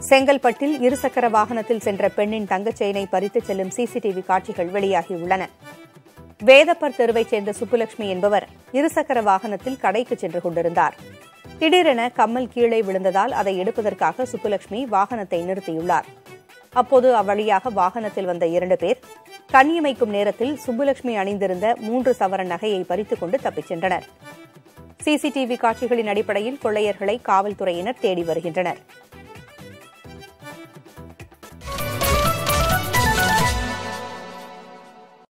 செங்கல்பட்டில் இருசக்கர வாகனத்தில் சென்ற பெண்ணின் தங்கச் செயினை பறித்துச் செல்லும் சிசிடிவி காட்சிகள் வெளியாகியுள்ளன. வேதப்பர் தெருவைச் சேர்ந்த சுப்புலட்சுமி என்பவர் இருசக்கர வாகனத்தில் கடைக்கு சென்று கொண்டிருந்தார். திடீரென கம்மல் கீழே விழுந்ததால் அதை எடுப்பதற்காக சுப்புலட்சுமி வாகனத்தை நிறுத்தியுள்ளார். அப்போது அவ்வழியாக வாகனத்தில் வந்த இரண்டு பேர் கண்ணியமைக்கும் நேரத்தில் சுப்புலட்சுமி அணிந்திருந்த மூன்று சவரன் நகையை பறித்துக் கொண்டு தப்பிச் சென்றனர். சிசிடிவி காட்சிகளின் அடிப்படையில் கொள்ளையர்களை காவல்துறையினர் தேடி வருகின்றனர்.